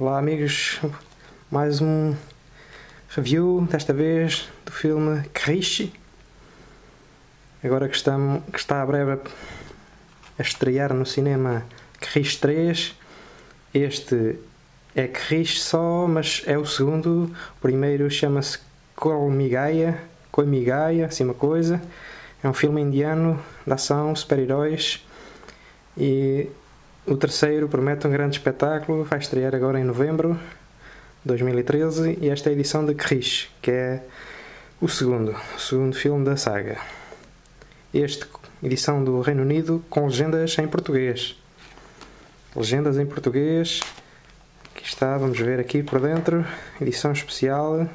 Olá amigos, mais um review, desta vez do filme Krishi. Agora que, estamos, que está a breve a estrear no cinema Krish 3. Este é Krish só, mas é o segundo. O primeiro chama-se Kolmigaya, Koimigaya, assim uma coisa. É um filme indiano de ação, super-heróis. E o terceiro promete um grande espetáculo, vai estrear agora em novembro de 2013 e esta é a edição de Krish, que é o segundo, o segundo filme da saga. Este, edição do Reino Unido, com legendas em português. Legendas em português. Aqui está, vamos ver aqui por dentro. Edição especial.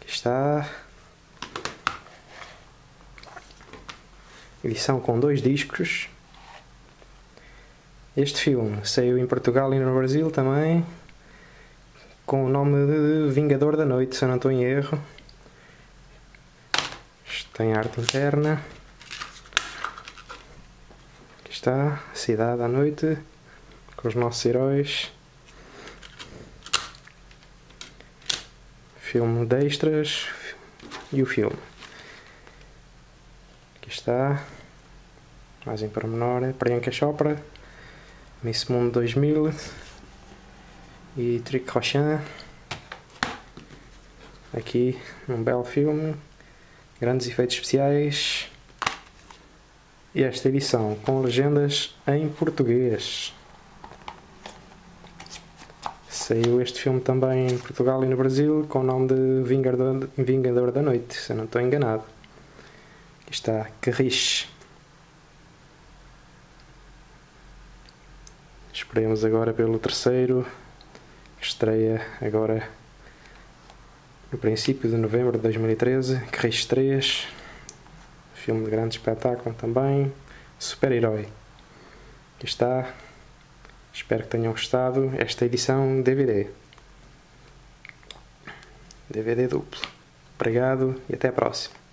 Aqui está. Edição com dois discos. Este filme saiu em Portugal e no Brasil também, com o nome de Vingador da Noite, se eu não estou em erro. Isto tem arte interna. Aqui está, Cidade à Noite, com os nossos heróis. Filme de extras e o filme. Aqui está. Mais em pormenor. Priyanka Chopra. Miss Mundo 2000. E Trick Rochan. Aqui um belo filme. Grandes efeitos especiais. E esta edição com legendas em português. Saiu este filme também em Portugal e no Brasil com o nome de Vingador, Vingador da Noite, se eu não estou enganado. Está Carriche. Esperemos agora pelo terceiro, que estreia agora no princípio de novembro de 2013. Carriche 3, filme de grande espetáculo também. Super-herói. Aqui está. Espero que tenham gostado. Esta edição DVD. DVD duplo. Obrigado e até a próxima.